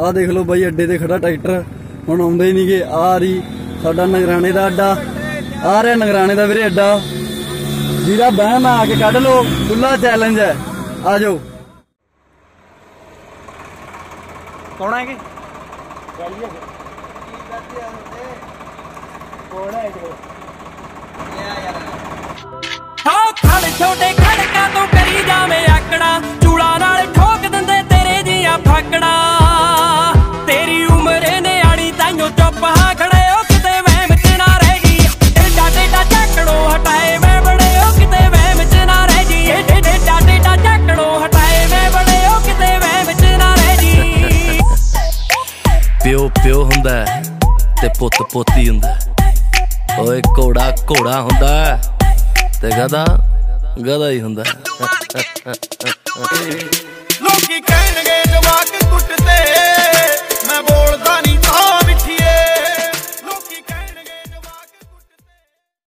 ਆਹ ਦੇਖ ਲਓ ਬਾਈ, ਅੱਡੇ ਤੇ ਖੜਾ ਟਰੈਕਟਰ। ਹੁਣ ਆਉਂਦੇ ਹੀ ਨਹੀਂਗੇ। ਆ ਰਹੀ ਸਾਡਾ ਨਗਰਾਣੇ ਦਾ ਅੱਡਾ। ਆ ਰਿਹਾ ਨਗਰਾਣੇ ਦਾ ਵੀਰੇ ਅੱਡਾ। ਜਿਹਦਾ ਬਹਿਮ ਆ ਕੇ ਕੱਢ ਲਓ। ਖੁੱਲਾ ਚੈਲੰਜ ਹੈ। ਆ ਜਾਓ। ਕੌਣ ਆਏਗੇ ਹਾਂ ਖੜ ਛੋਟੇ ਖੜਕਾਂ ਤਾਈਓ ਖੜੇ ਹੋ ਕਿਤੇ ਵਹਿਮ ਚ ਨਾ ਰਹਿ ਗਈ ਡੇਡਾ ਡੇਡਾ ਝਾਕੜੋ ਹਟਾਏ ਮੈਂ ਬੜੇ ਹੋ ਕਿਤੇ ਵਹਿਮ ਚ ਨਾ ਰਹਿ ਗਈ ਡੇਡਾ ਡੇਡਾ ਝਾਕੜੋ ਹਟਾਏ ਮੈਂ ਬੜੇ ਹੋ ਕਿਤੇ ਵਹਿਮ ਚ ਨਾ ਰਹਿ ਗਈ ਪਿਓ ਪਿਓ ਹੁੰਦਾ ਤੇ ਪੁੱਤ ਪੋਤੀ ਹੁੰਦਾ ਹੈ। ਓਏ ਘੋੜਾ ਘੋੜਾ ਹੁੰਦਾ ਤੇ ਗਧਾ ਗਦਾ ਹੀ ਹੁੰਦਾ